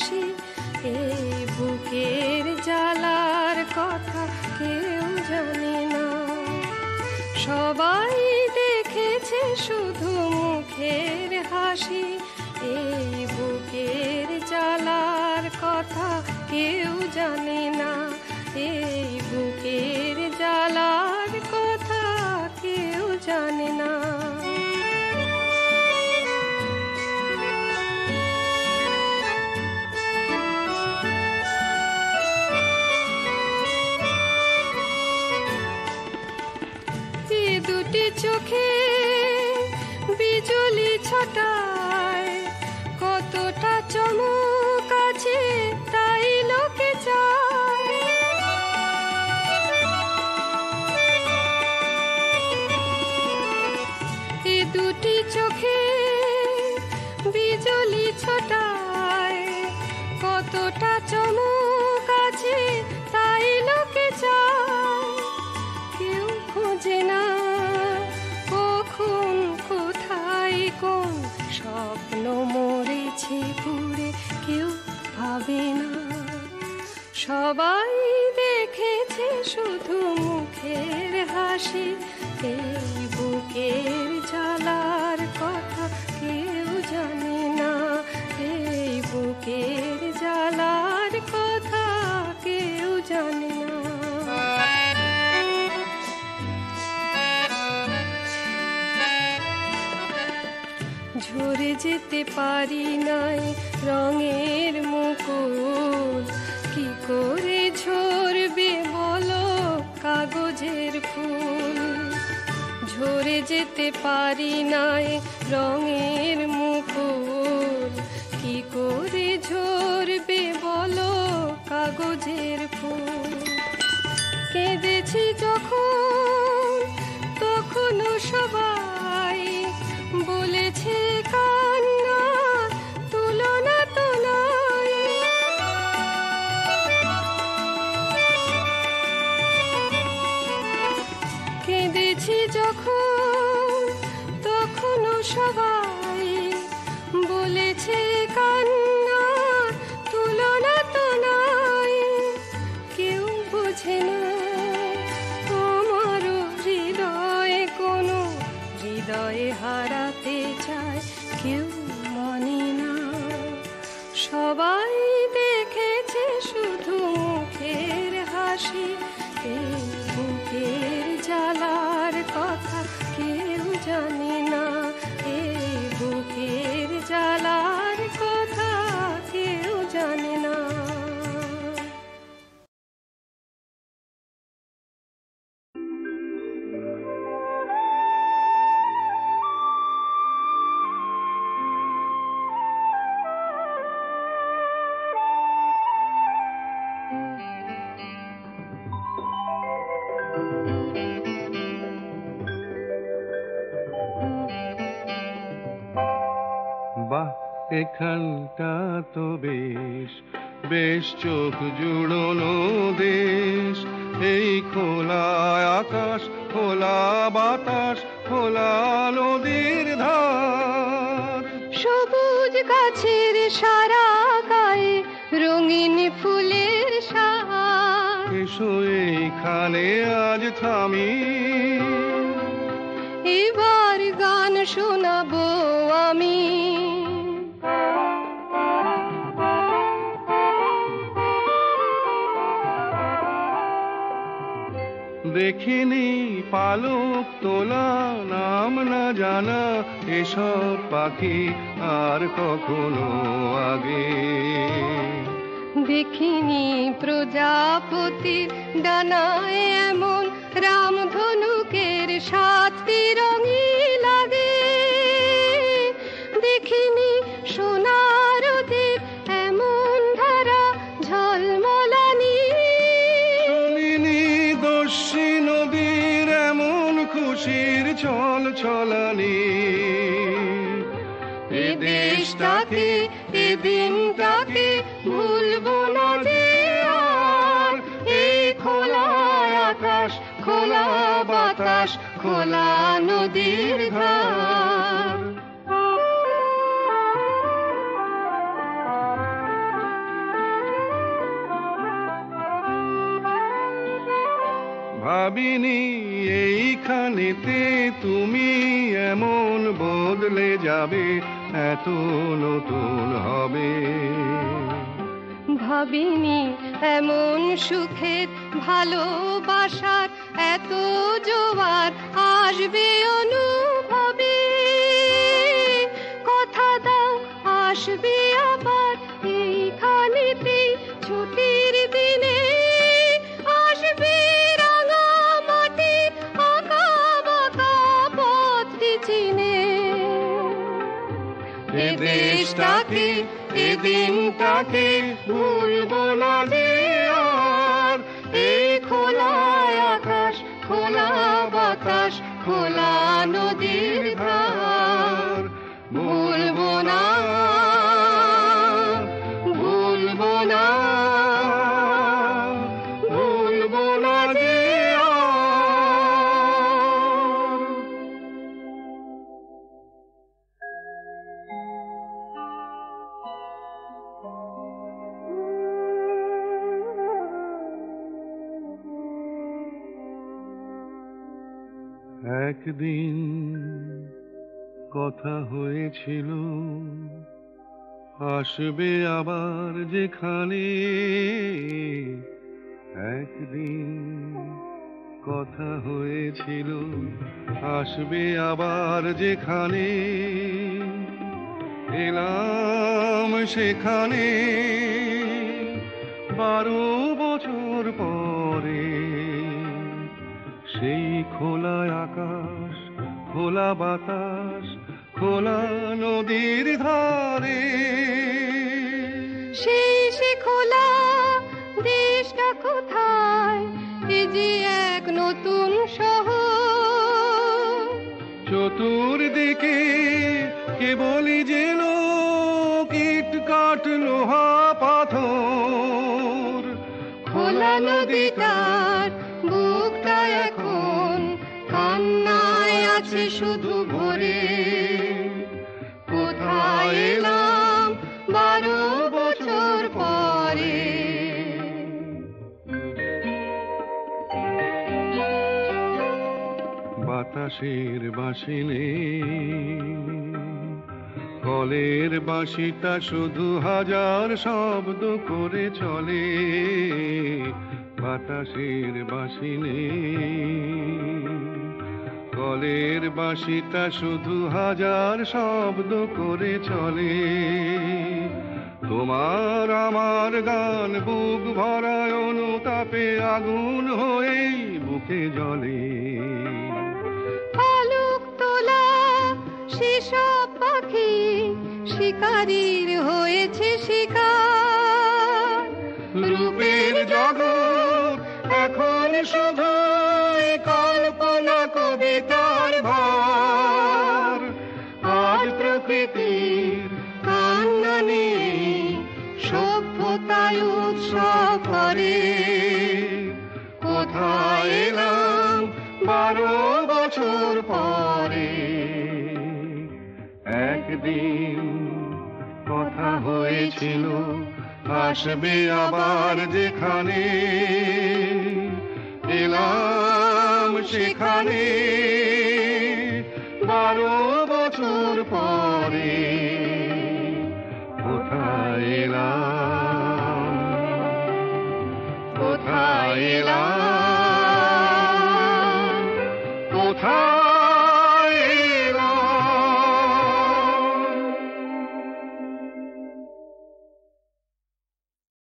খুশি। এই বুকের জ্বালার কথা কেউ জানে না। সবাই দেখেছে শুধু মুখের হাসি। এই বুকের জ্বালার কথা কেউ জানে না। এই বুকের জ্বালার কথা কেউ জানে না। স্বপ্ন মরেছে পুড়ে, কেউ ভাবে না। সবাই দেখেছে শুধু মুখের হাসি, এই বুকের জ্বালার কথা কেউ জানে না। এই বুকের যেতে পারি নাই। রঙের মুকুল কি করে ঝরবে বলো? কাগজের ফুল ঝরে যেতে পারি নাই। রঙের মুকুল হাসি বুকের জ্বালার কথা কেউ জানে। এখানটা তো বেশ বেশ চোখ জুড়োনো দেশ। এই খোলা আকাশ খোলা বাতাস খোলা নদীর ধার। সবুজ গাছের সারা গায়ে রঙিন ফুলের সার। এসো এইখানে আজ থামি। এবার গান শোনাবো আমি। দেখিনি পালক তোলা, নাম না জানা, এসব পাখি আর কখনো আগে। দেখিনি প্রজাপতি ডানায় এমন রামধনুকের সাতটি রঙি। ভুলবো না যে আর। এই খোলা আকাশ, খোলা বাতাস, খোলা নদীর ধার ভাবিনি এইখানেতে তুমি এমন বদলে যাবে। এত নতুন হবে। ভাবিনি এমন সুখের ভালোবাসার এত জোয়ার আসবে অনুভবে। কথা দাও আসবে এ দেশটাকে, এ দিনটাকে ভুলবো না যে আর। এই খোলা আকাশ, খোলা বাতাস, খোলা নদীর ধার একদিন কথা হয়েছিল, আসবে আবার যেখানে? একদিন কথা হয়েছিল, আসবে আবার যেখানে? এলাম সেখানে। বারো বছর পরে সেই খোলা আকাশ খোলা বাতাস খোলা নদীর ধারে। সেই সে খোলা দেশটা কোথায়? এ যে এক নতুন শহর। চতুর্দিকে কেবলই যে কীট কাট লোহা পাথর। খোলা নদীটার বুকটা শুধু ভরে। কোথায় এলাম বারো বছর পরে? বাতাসের বাসিনে কলের বাঁশিটা শুধু হাজার শব্দ করে চলে। বাতাসের বাসিনে কলের বাঁশিটা শুধু হাজার শব্দ করে চলে। তোমার আমার গান বুক ভরায় অনুতাপে আগুন হয়ে বুকে জ্বলে। পালক তোলা সেসব পাখি শিকারীর হয়েছে শিকার। রূপের জগৎ এখন শুধু কবিতার ভার। আজ প্রকৃতির কান্না নিয়ে সভ্যতায় উৎসব করে। কোথায় এলাম বারো বছর পরে? একদিন কথা হয়েছিল, আসবে আবার যেখানে। এলাম সেখানে বারো বছর পরে কোথায় এলাম? কোথায় এলাম?